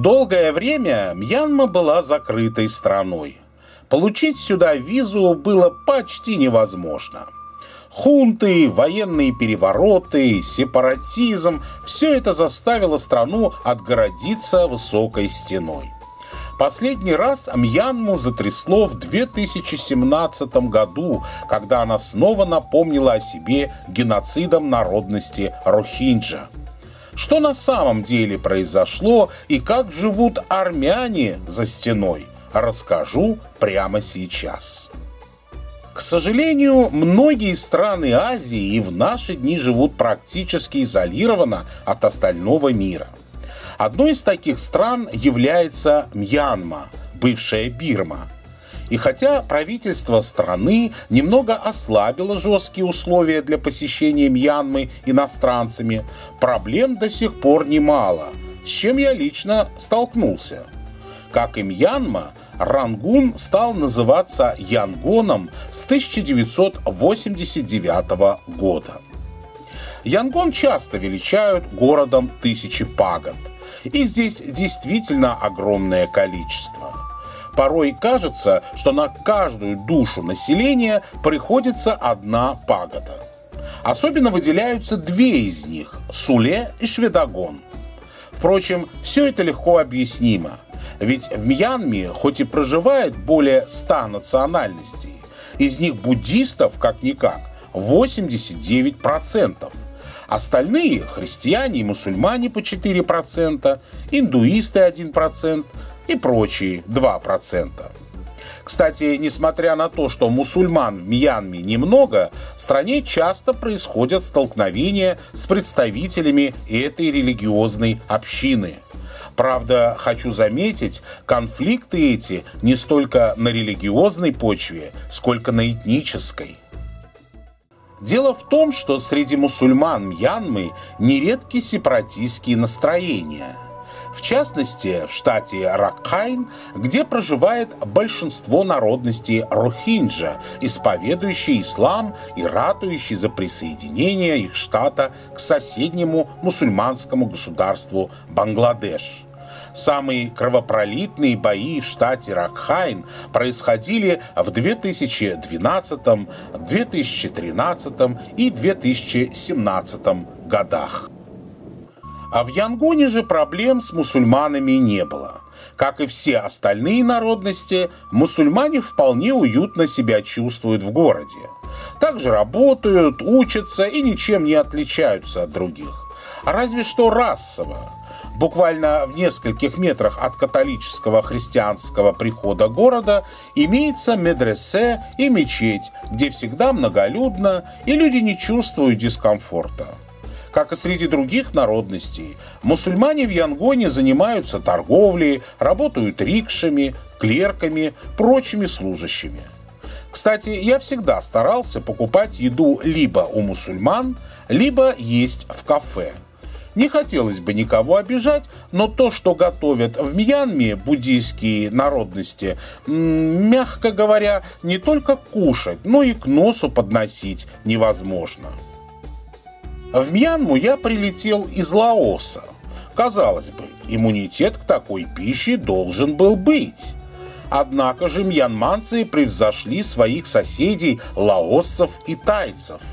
Долгое время Мьянма была закрытой страной. Получить сюда визу было почти невозможно. Хунты, военные перевороты, сепаратизм – все это заставило страну отгородиться высокой стеной. Последний раз Мьянму затрясло в 2017 году, когда она снова напомнила о себе геноцидом народности Рохинджа. Что на самом деле произошло и как живут армяне за стеной, расскажу прямо сейчас. К сожалению, многие страны Азии и в наши дни живут практически изолированно от остального мира. Одной из таких стран является Мьянма, бывшая Бирма. И хотя правительство страны немного ослабило жесткие условия для посещения Мьянмы иностранцами, проблем до сих пор немало, с чем я лично столкнулся. Как и Мьянма, Рангун стал называться Янгоном с 1989 года. Янгон часто величают городом тысячи пагод. Их здесь действительно огромное количество. Порой кажется, что на каждую душу населения приходится одна пагода. Особенно выделяются две из них – Суле и Шведогон. Впрочем, все это легко объяснимо – ведь в Мьянме хоть и проживает более 100 национальностей, из них буддистов как-никак 89%. Остальные – христиане и мусульмане по 4%, индуисты 1% и прочие 2%. Кстати, несмотря на то, что мусульман в Мьянме немного, в стране часто происходят столкновения с представителями этой религиозной общины – Правда, хочу заметить, конфликты эти не столько на религиозной почве, сколько на этнической. Дело в том, что среди мусульман Мьянмы нередки сепаратистские настроения. В частности, в штате Ракхайн, где проживает большинство народности Рохинджа, исповедующие ислам и ратующие за присоединение их штата к соседнему мусульманскому государству Бангладеш. Самые кровопролитные бои в штате Ракхайн происходили в 2012, 2013 и 2017 годах. А в Янгоне же проблем с мусульманами не было. Как и все остальные народности, мусульмане вполне уютно себя чувствуют в городе. Также работают, учатся и ничем не отличаются от других. Разве что расово. Буквально в нескольких метрах от католического христианского прихода города имеется медресе и мечеть, где всегда многолюдно и люди не чувствуют дискомфорта. Как и среди других народностей, мусульмане в Янгоне занимаются торговлей, работают рикшами, клерками, прочими служащими. Кстати, я всегда старался покупать еду либо у мусульман, либо есть в кафе – не хотелось бы никого обижать, но то, что готовят в Мьянме буддийские народности, мягко говоря, не только кушать, но и к носу подносить невозможно. В Мьянму я прилетел из Лаоса. Казалось бы, иммунитет к такой пище должен был быть. Однако же мьянманцы превзошли своих соседей лаосцев и тайцев –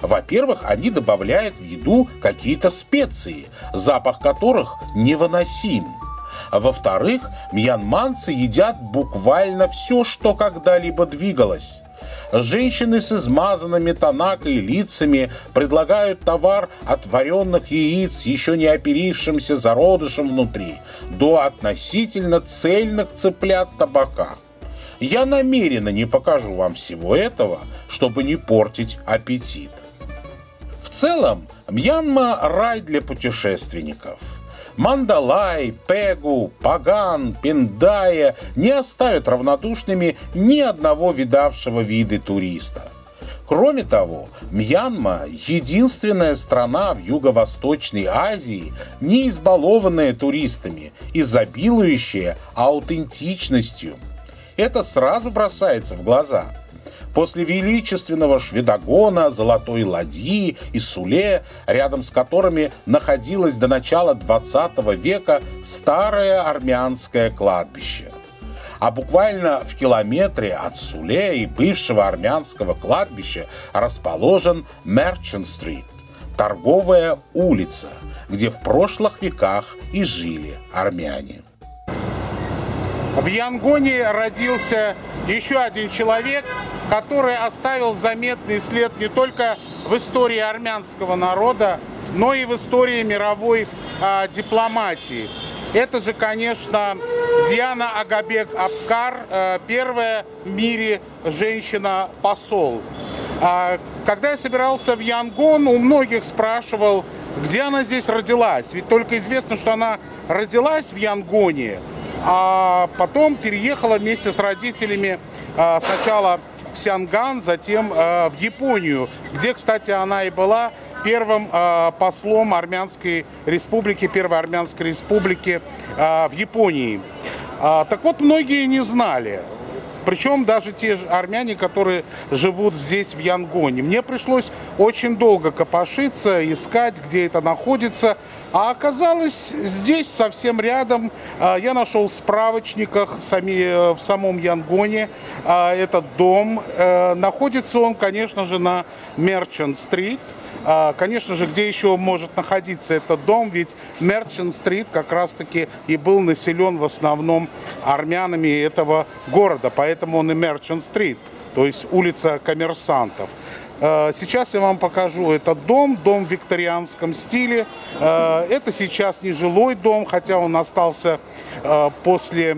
во-первых, они добавляют в еду какие-то специи, запах которых невыносим. Во-вторых, мьянманцы едят буквально все, что когда-либо двигалось. Женщины с измазанными тонакой лицами предлагают товар от вареных яиц, еще не оперившимся зародышем внутри, до относительно цельных цыплят табака. Я намеренно не покажу вам всего этого, чтобы не портить аппетит. В целом, Мьянма – рай для путешественников. Мандалай, Пегу, Паган, Пиндая не оставят равнодушными ни одного видавшего виды туриста. Кроме того, Мьянма – единственная страна в Юго-Восточной Азии, не избалованная туристами, изобилующая аутентичностью. Это сразу бросается в глаза – После величественного шведогона, золотой ладьи и суле, рядом с которыми находилось до начала 20 века старое армянское кладбище. А буквально в километре от Суле и бывшего армянского кладбища расположен Мерчант-стрит, торговая улица, где в прошлых веках и жили армяне. В Янгоне родился еще один человек, который оставил заметный след не только в истории армянского народа, но и в истории мировой а, дипломатии. Это же, конечно, Диана Агабек Абкар, а, первая в мире женщина-посол. А, когда я собирался в Янгон, у многих спрашивал, где она здесь родилась. Ведь только известно, что она родилась в Янгоне, а потом переехала вместе с родителями а, сначала Сянган, затем а, в Японию, где, кстати, она и была первым а, послом Армянской республики, Первой Армянской республики в Японии. Так вот, многие не знали. Причем даже те же армяне, которые живут здесь, в Янгоне. Мне пришлось очень долго копошиться, искать, где это находится. А оказалось, здесь, совсем рядом, а, я нашел в справочниках э, в самом Янгоне а, этот дом. Э, находится он, конечно же, на Мерчант-стрит. А, конечно же, где еще может находиться этот дом, ведь Мерчант-стрит как раз-таки и был населен в основном армянами этого города, поэтому он и Мерчант-стрит, то есть улица коммерсантов. А, сейчас я вам покажу этот дом, дом в викторианском стиле. А, это сейчас не жилой дом, хотя он остался после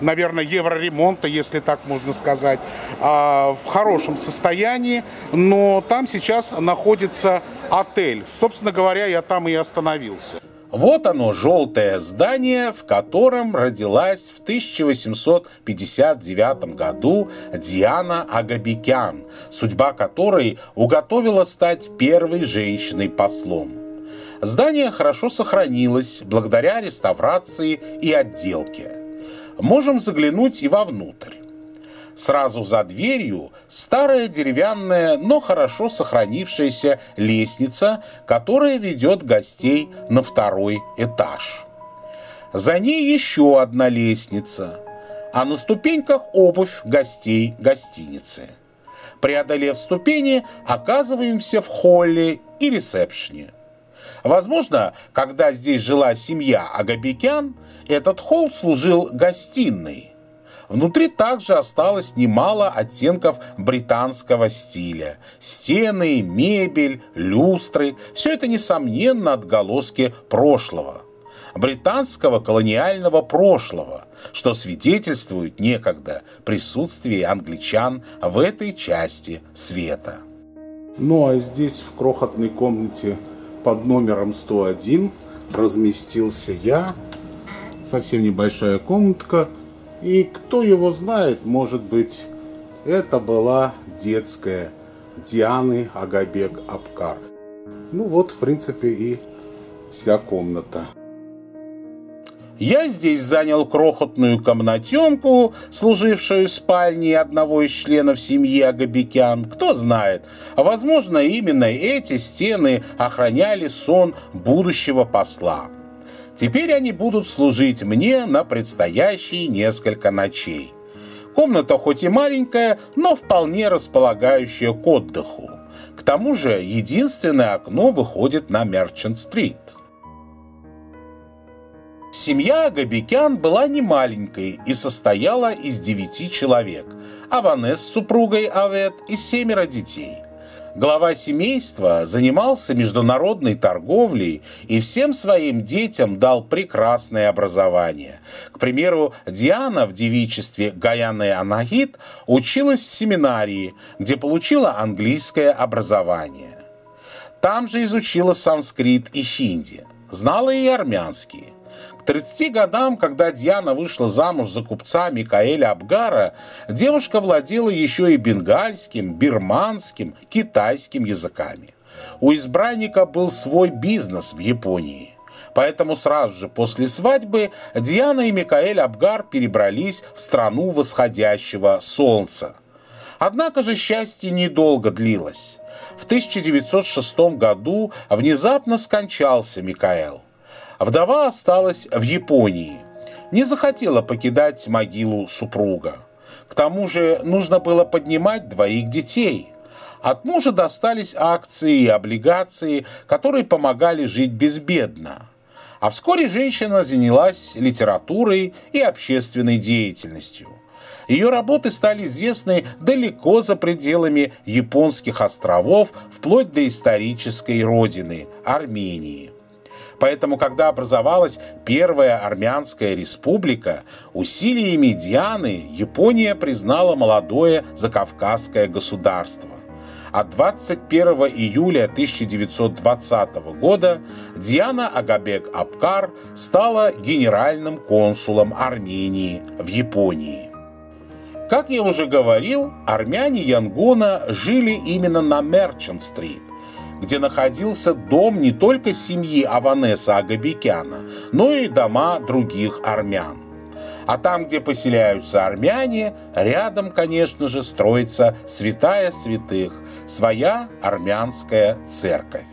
наверное, евроремонта, если так можно сказать, а, в хорошем состоянии, но там сейчас находится отель. Собственно говоря, я там и остановился. Вот оно, желтое здание, в котором родилась в 1859 году Диана Агабикян, судьба которой уготовила стать первой женщиной-послом. Здание хорошо сохранилось благодаря реставрации и отделке можем заглянуть и вовнутрь. Сразу за дверью старая деревянная, но хорошо сохранившаяся лестница, которая ведет гостей на второй этаж. За ней еще одна лестница, а на ступеньках обувь гостей гостиницы. Преодолев ступени, оказываемся в холле и ресепшне. Возможно, когда здесь жила семья Агабекян, этот холл служил гостиной. Внутри также осталось немало оттенков британского стиля. Стены, мебель, люстры – все это, несомненно, отголоски прошлого. Британского колониального прошлого, что свидетельствует некогда присутствие англичан в этой части света. Ну а здесь, в крохотной комнате под номером 101 разместился я. Совсем небольшая комнатка. И кто его знает, может быть, это была детская Дианы Агабек Абкар. Ну вот, в принципе, и вся комната. Я здесь занял крохотную комнатенку, служившую спальней одного из членов семьи Агабекян. Кто знает, возможно, именно эти стены охраняли сон будущего посла. Теперь они будут служить мне на предстоящие несколько ночей. Комната хоть и маленькая, но вполне располагающая к отдыху. К тому же единственное окно выходит на Мерчант-стрит. Семья Агабекян была немаленькой и состояла из девяти человек, Аванес с супругой Авет и семеро детей. Глава семейства занимался международной торговлей и всем своим детям дал прекрасное образование. К примеру, Диана в девичестве Гаяны Анагит училась в семинарии, где получила английское образование. Там же изучила санскрит и хинди, знала и армянский. К 30 годам, когда Диана вышла замуж за купца Микаэля Абгара, девушка владела еще и бенгальским, бирманским, китайским языками. У избранника был свой бизнес в Японии. Поэтому сразу же после свадьбы Диана и Микаэль Абгар перебрались в страну восходящего солнца. Однако же счастье недолго длилось. В 1906 году внезапно скончался Микаэл. Вдова осталась в Японии. Не захотела покидать могилу супруга. К тому же нужно было поднимать двоих детей. От мужа достались акции и облигации, которые помогали жить безбедно. А вскоре женщина занялась литературой и общественной деятельностью. Ее работы стали известны далеко за пределами японских островов, вплоть до исторической родины – Армении. Поэтому, когда образовалась Первая Армянская республика, усилиями Дианы Япония признала молодое закавказское государство. А 21 июля 1920 года Диана Агабек Абкар стала генеральным консулом Армении в Японии. Как я уже говорил, армяне Янгона жили именно на Мерчант-стрит, где находился дом не только семьи Аванеса Агабекяна, но и дома других армян. А там, где поселяются армяне, рядом, конечно же, строится святая святых, своя армянская церковь.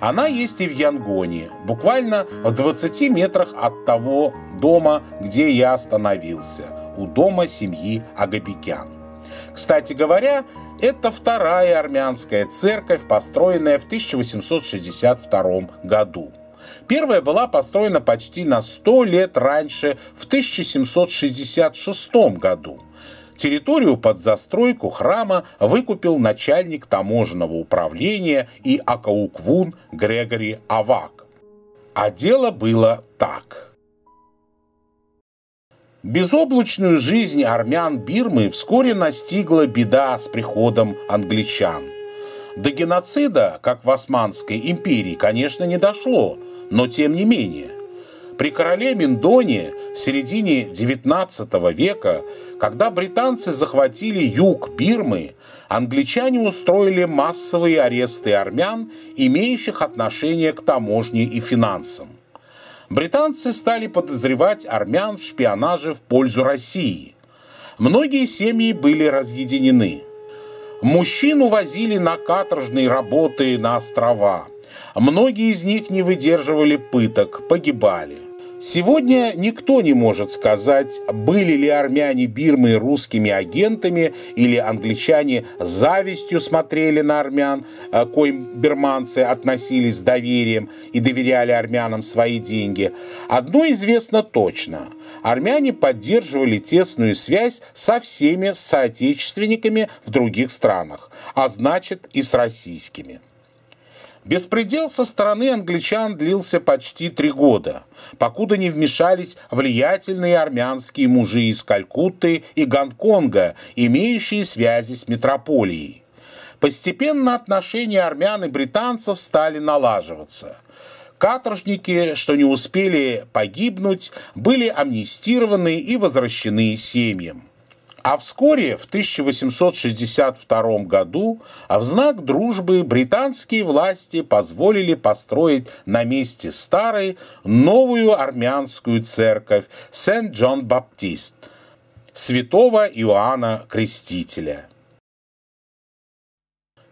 Она есть и в Янгоне, буквально в 20 метрах от того дома, где я остановился – у дома семьи Агабекян. Кстати говоря, это вторая армянская церковь, построенная в 1862 году. Первая была построена почти на 100 лет раньше, в 1766 году. Территорию под застройку храма выкупил начальник таможенного управления и Акауквун Грегори Авак. А дело было так – Безоблачную жизнь армян Бирмы вскоре настигла беда с приходом англичан. До геноцида, как в Османской империи, конечно, не дошло, но тем не менее. При короле Миндоне в середине XIX века, когда британцы захватили юг Бирмы, англичане устроили массовые аресты армян, имеющих отношение к таможне и финансам британцы стали подозревать армян в шпионаже в пользу России. Многие семьи были разъединены. Мужчин увозили на каторжные работы на острова. Многие из них не выдерживали пыток, погибали. Сегодня никто не может сказать, были ли армяне Бирмы русскими агентами или англичане завистью смотрели на армян, э, коим бирманцы относились с доверием и доверяли армянам свои деньги. Одно известно точно. Армяне поддерживали тесную связь со всеми соотечественниками в других странах, а значит и с российскими. Беспредел со стороны англичан длился почти три года, покуда не вмешались влиятельные армянские мужи из Калькутты и Гонконга, имеющие связи с метрополией. Постепенно отношения армян и британцев стали налаживаться. Каторжники, что не успели погибнуть, были амнистированы и возвращены семьям. А вскоре, в 1862 году, в знак дружбы британские власти позволили построить на месте старой новую армянскую церковь Сент-Джон-Баптист, святого Иоанна Крестителя.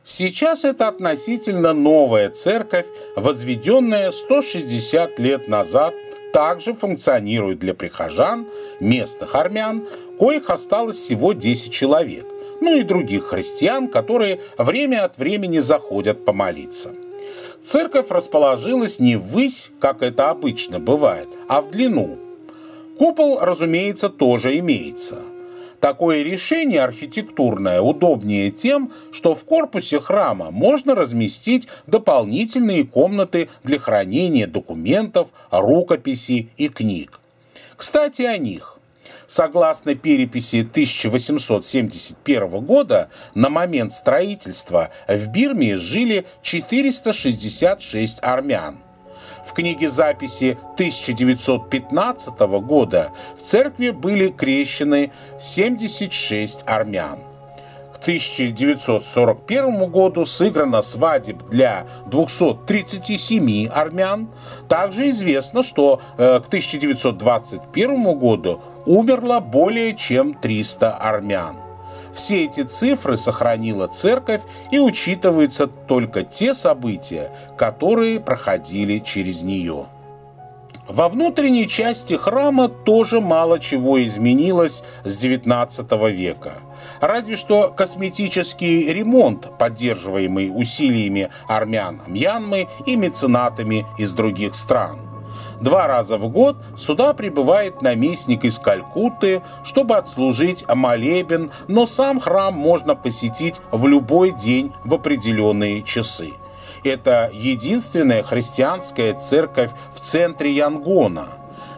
Сейчас это относительно новая церковь, возведенная 160 лет назад также функционирует для прихожан, местных армян, коих осталось всего 10 человек, ну и других христиан, которые время от времени заходят помолиться. Церковь расположилась не ввысь, как это обычно бывает, а в длину. Купол, разумеется, тоже имеется – Такое решение архитектурное удобнее тем, что в корпусе храма можно разместить дополнительные комнаты для хранения документов, рукописей и книг. Кстати, о них. Согласно переписи 1871 года, на момент строительства в Бирме жили 466 армян – в книге записи 1915 года в церкви были крещены 76 армян. К 1941 году сыграно свадеб для 237 армян. Также известно, что э, к 1921 году умерло более чем 300 армян. Все эти цифры сохранила церковь и учитываются только те события, которые проходили через нее. Во внутренней части храма тоже мало чего изменилось с XIX века. Разве что косметический ремонт, поддерживаемый усилиями армян Мьянмы и меценатами из других стран. Два раза в год сюда прибывает наместник из Калькутты, чтобы отслужить молебен, но сам храм можно посетить в любой день в определенные часы. Это единственная христианская церковь в центре Янгона.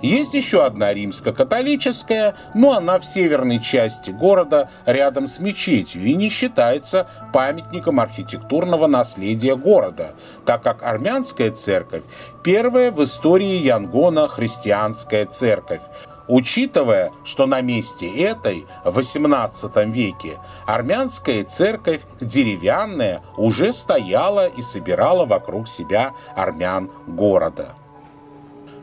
Есть еще одна римско-католическая, но она в северной части города рядом с мечетью и не считается памятником архитектурного наследия города, так как армянская церковь – первая в истории Янгона христианская церковь. Учитывая, что на месте этой в XVIII веке армянская церковь деревянная уже стояла и собирала вокруг себя армян города.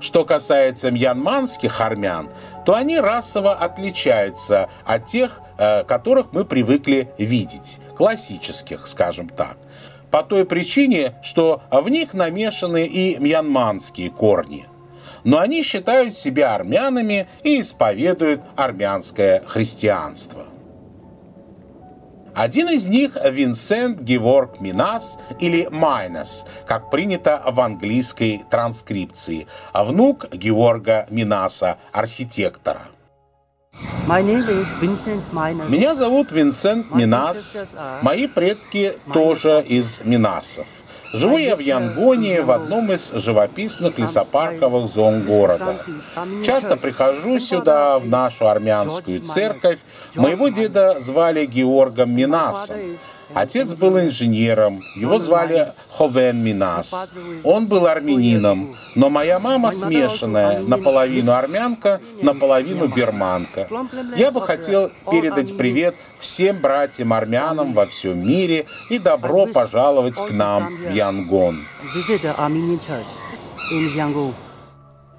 Что касается мьянманских армян, то они расово отличаются от тех, э, которых мы привыкли видеть, классических, скажем так, по той причине, что в них намешаны и мьянманские корни но они считают себя армянами и исповедуют армянское христианство. Один из них – Винсент Геворг Минас или Майнес, как принято в английской транскрипции, внук Георга Минаса, архитектора. Меня зовут Винсент Минас. Мои предки тоже из Минасов. Живу я в Янгоне, в одном из живописных лесопарковых зон города. Часто прихожу сюда, в нашу армянскую церковь. Моего деда звали Георгом Минасом. Отец был инженером, его звали Ховен Минас. Он был армянином, но моя мама смешанная, наполовину армянка, наполовину берманка. Я бы хотел передать привет всем братьям-армянам во всем мире и добро пожаловать к нам в Янгон.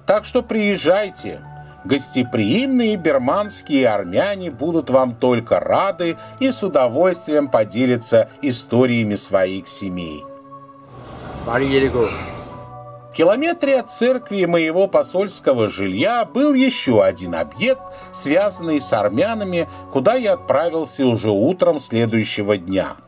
Так что приезжайте. Гостеприимные берманские армяне будут вам только рады и с удовольствием поделятся историями своих семей. В километре от церкви моего посольского жилья был еще один объект, связанный с армянами, куда я отправился уже утром следующего дня –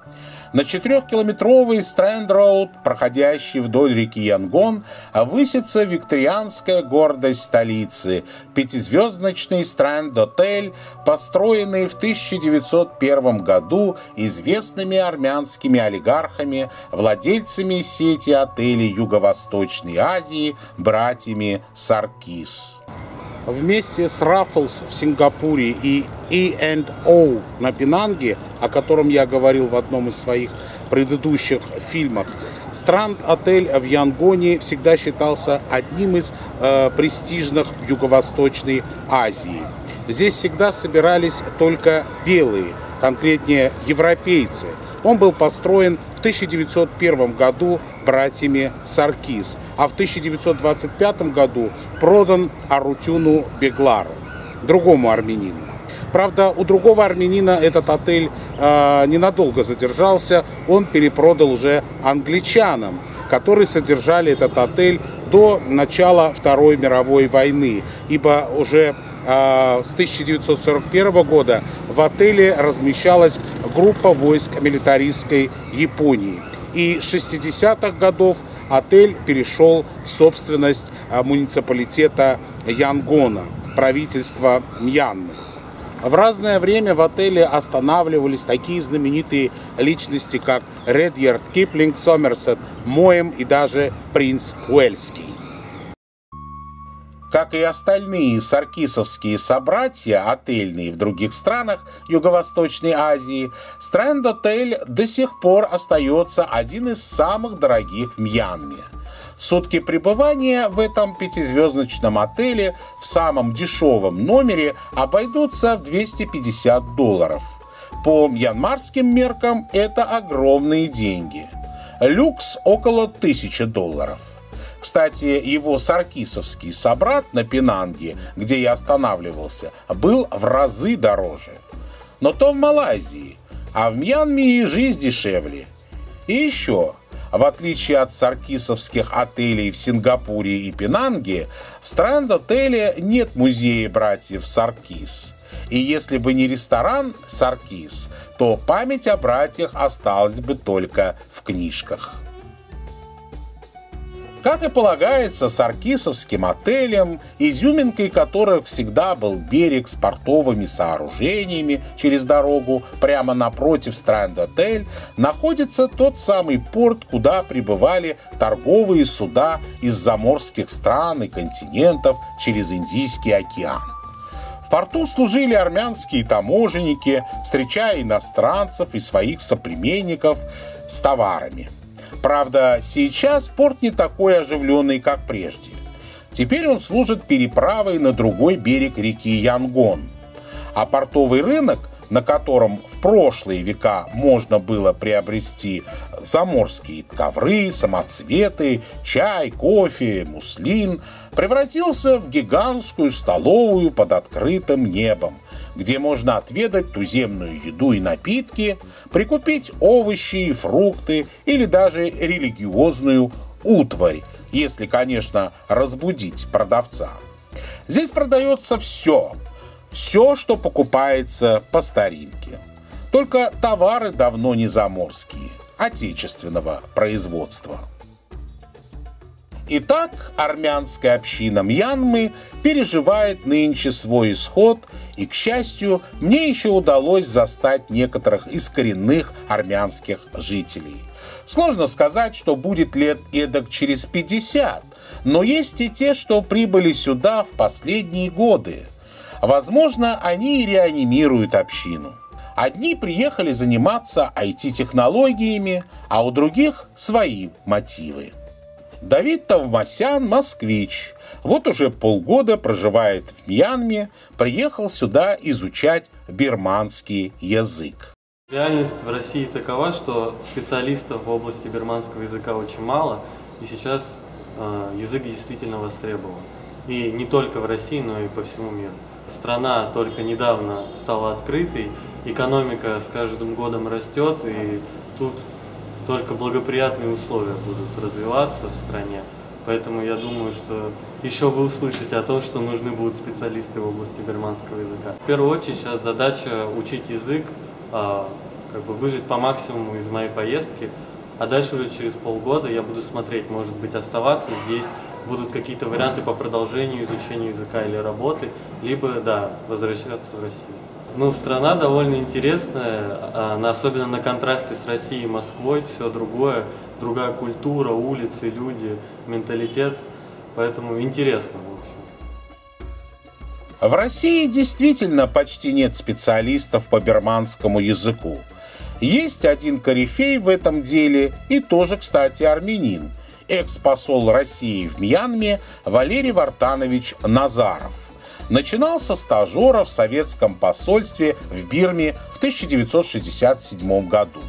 на четырехкилометровый Стрэнд-Роуд, проходящий вдоль реки Янгон, высится викторианская гордость столицы – пятизвездочный Стрэнд-Отель, построенный в 1901 году известными армянскими олигархами, владельцами сети отелей Юго-Восточной Азии, братьями Саркис вместе с Raffles в Сингапуре и E&O на Пенанге, о котором я говорил в одном из своих предыдущих фильмах, Странд-отель в Янгоне всегда считался одним из э, престижных Юго-Восточной Азии. Здесь всегда собирались только белые, конкретнее европейцы. Он был построен 1901 году братьями Саркис, а в 1925 году продан Арутюну Беглару, другому армянину. Правда, у другого армянина этот отель э, ненадолго задержался, он перепродал уже англичанам, которые содержали этот отель до начала Второй мировой войны, ибо уже с 1941 года в отеле размещалась группа войск милитаристской Японии. И с 60-х годов отель перешел в собственность а, муниципалитета Янгона, правительства Мьянмы. В разное время в отеле останавливались такие знаменитые личности, как Редьярд Киплинг, Сомерсет, Моем и даже принц Уэльский. Как и остальные саркисовские собратья, отельные в других странах Юго-Восточной Азии, Стрэнд-отель до сих пор остается один из самых дорогих в Мьянме. Сутки пребывания в этом пятизвездочном отеле в самом дешевом номере обойдутся в 250 долларов. По мьянмарским меркам это огромные деньги. Люкс около 1000 долларов. Кстати, его саркисовский собрат на Пенанге, где я останавливался, был в разы дороже. но то в Малайзии, а в Мьянме и жизнь дешевле. И еще, в отличие от саркисовских отелей в Сингапуре и Пенанге, в Странд-отеле нет музея братьев Саркис. И если бы не ресторан Саркис, то память о братьях осталась бы только в книжках. Как и полагается саркисовским отелем, изюминкой которых всегда был берег с портовыми сооружениями через дорогу прямо напротив Странд-отель, находится тот самый порт, куда прибывали торговые суда из заморских стран и континентов через Индийский океан. В порту служили армянские таможенники, встречая иностранцев и своих соплеменников с товарами – Правда, сейчас порт не такой оживленный, как прежде. Теперь он служит переправой на другой берег реки Янгон. А портовый рынок, на котором в прошлые века можно было приобрести заморские ковры, самоцветы, чай, кофе, муслин, превратился в гигантскую столовую под открытым небом, где можно отведать туземную еду и напитки, прикупить овощи и фрукты или даже религиозную утварь, если, конечно, разбудить продавца. Здесь продается все, все, что покупается по старинке. Только товары давно не заморские, отечественного производства. Итак, армянская община Мьянмы переживает нынче свой исход, и, к счастью, мне еще удалось застать некоторых из коренных армянских жителей. Сложно сказать, что будет лет эдак через 50, но есть и те, что прибыли сюда в последние годы. Возможно, они и реанимируют общину. Одни приехали заниматься IT-технологиями, а у других свои мотивы. Давид Тавмасян – москвич. Вот уже полгода проживает в Мьянме, приехал сюда изучать бирманский язык. Реальность в России такова, что специалистов в области бирманского языка очень мало, и сейчас э, язык действительно востребован. И не только в России, но и по всему миру. Страна только недавно стала открытой, экономика с каждым годом растет, и тут только благоприятные условия будут развиваться в стране. Поэтому я думаю, что еще вы услышите о том, что нужны будут специалисты в области берманского языка. В первую очередь сейчас задача учить язык, а, как бы выжить по максимуму из моей поездки, а дальше уже через полгода я буду смотреть, может быть оставаться здесь, будут какие-то варианты по продолжению изучения языка или работы, либо, да, возвращаться в Россию. Ну, страна довольно интересная, а, особенно на контрасте с Россией и Москвой, все другое, другая культура, улицы, люди, менталитет, поэтому интересно, в общем. В России действительно почти нет специалистов по берманскому языку. Есть один корифей в этом деле и тоже, кстати, армянин, экс-посол России в Мьянме Валерий Вартанович Назаров начинал со стажера в советском посольстве в Бирме в 1967 году.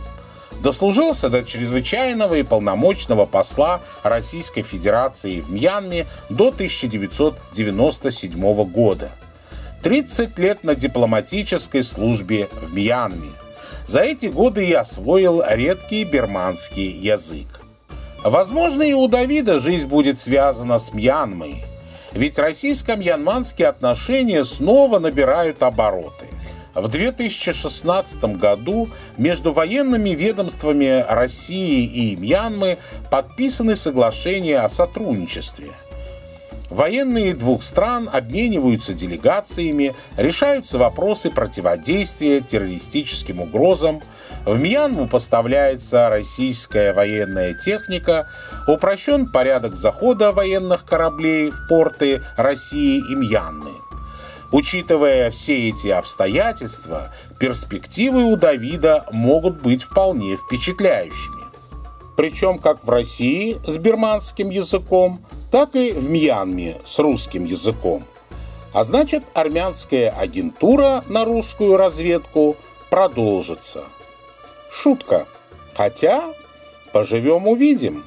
Дослужился до чрезвычайного и полномочного посла Российской Федерации в Мьянме до 1997 года. 30 лет на дипломатической службе в Мьянме. За эти годы я освоил редкий бирманский язык. Возможно, и у Давида жизнь будет связана с Мьянмой – ведь российско-мьянманские отношения снова набирают обороты. В 2016 году между военными ведомствами России и Мьянмы подписаны соглашения о сотрудничестве. Военные двух стран обмениваются делегациями, решаются вопросы противодействия террористическим угрозам, в Мьянму поставляется российская военная техника, упрощен порядок захода военных кораблей в порты России и Мьянмы. Учитывая все эти обстоятельства, перспективы у Давида могут быть вполне впечатляющими. Причем как в России с бирманским языком, так и в Мьянме с русским языком. А значит, армянская агентура на русскую разведку продолжится – Шутка. Хотя, поживем увидим.